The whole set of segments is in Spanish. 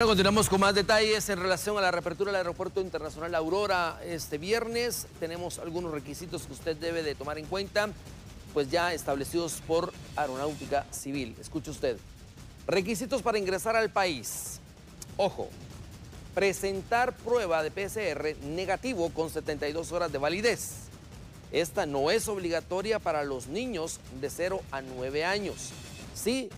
Continuamos con más detalles en relación a la reapertura del Aeropuerto Internacional Aurora este viernes. Tenemos algunos requisitos que usted debe de tomar en cuenta, pues ya establecidos por Aeronáutica Civil. Escuche usted. Requisitos para ingresar al país. Ojo, presentar prueba de PCR negativo con 72 horas de validez. Esta no es obligatoria para los niños de 0 a 9 años, sí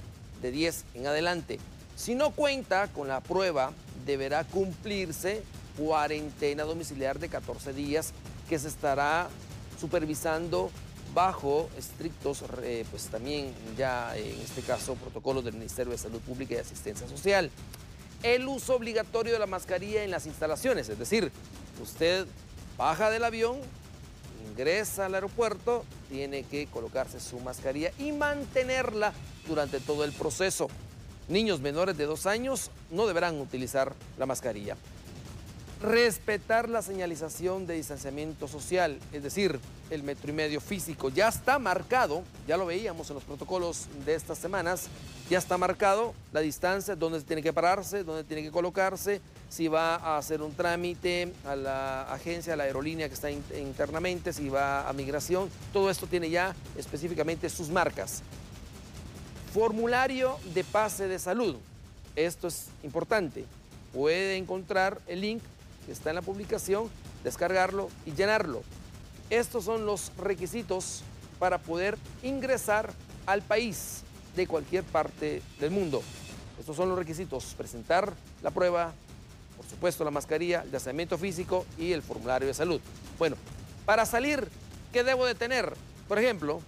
de 10 en adelante. Si no cuenta con la prueba, deberá cumplirse cuarentena domiciliar de 14 días que se estará supervisando bajo estrictos, eh, pues también ya en este caso, protocolos del Ministerio de Salud Pública y Asistencia Social. El uso obligatorio de la mascarilla en las instalaciones, es decir, usted baja del avión, ingresa al aeropuerto, tiene que colocarse su mascarilla y mantenerla durante todo el proceso. Niños menores de dos años no deberán utilizar la mascarilla. Respetar la señalización de distanciamiento social, es decir, el metro y medio físico. Ya está marcado, ya lo veíamos en los protocolos de estas semanas, ya está marcado la distancia, dónde tiene que pararse, dónde tiene que colocarse, si va a hacer un trámite a la agencia, a la aerolínea que está internamente, si va a migración. Todo esto tiene ya específicamente sus marcas. Formulario de pase de salud. Esto es importante. Puede encontrar el link que está en la publicación, descargarlo y llenarlo. Estos son los requisitos para poder ingresar al país de cualquier parte del mundo. Estos son los requisitos, presentar la prueba, por supuesto la mascarilla, el desplazamiento físico y el formulario de salud. Bueno, para salir, ¿qué debo de tener? Por ejemplo,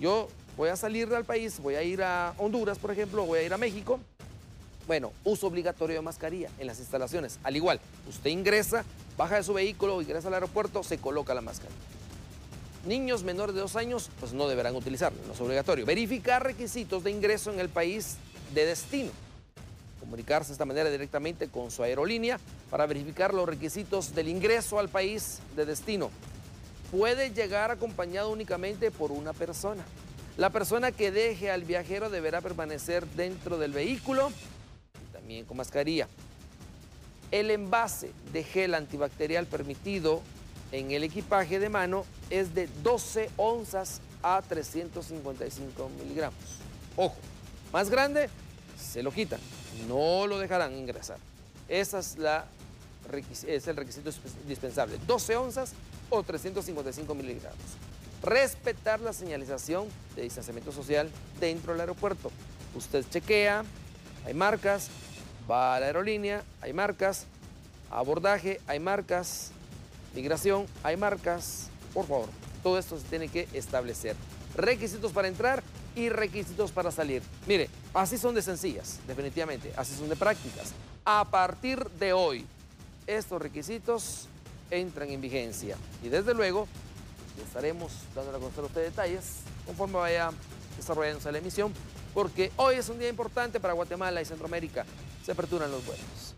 yo voy a salir del país, voy a ir a Honduras, por ejemplo, voy a ir a México. Bueno, uso obligatorio de mascarilla en las instalaciones. Al igual, usted ingresa, baja de su vehículo, ingresa al aeropuerto, se coloca la mascarilla. Niños menores de dos años, pues no deberán utilizarlo, no es obligatorio. Verificar requisitos de ingreso en el país de destino. Comunicarse de esta manera directamente con su aerolínea para verificar los requisitos del ingreso al país de destino. Puede llegar acompañado únicamente por una persona. La persona que deje al viajero deberá permanecer dentro del vehículo y también con mascarilla. El envase de gel antibacterial permitido en el equipaje de mano es de 12 onzas a 355 miligramos. Ojo, más grande, se lo quitan, no lo dejarán ingresar. Ese es, es el requisito indispensable, 12 onzas o 355 miligramos respetar la señalización de distanciamiento social dentro del aeropuerto. Usted chequea, hay marcas, va a la aerolínea, hay marcas, abordaje, hay marcas, migración, hay marcas. Por favor, todo esto se tiene que establecer. Requisitos para entrar y requisitos para salir. Mire, así son de sencillas, definitivamente, así son de prácticas. A partir de hoy, estos requisitos entran en vigencia y desde luego estaremos dándole a conocer a usted detalles conforme vaya desarrollándose la emisión, porque hoy es un día importante para Guatemala y Centroamérica. Se aperturan los vuelos.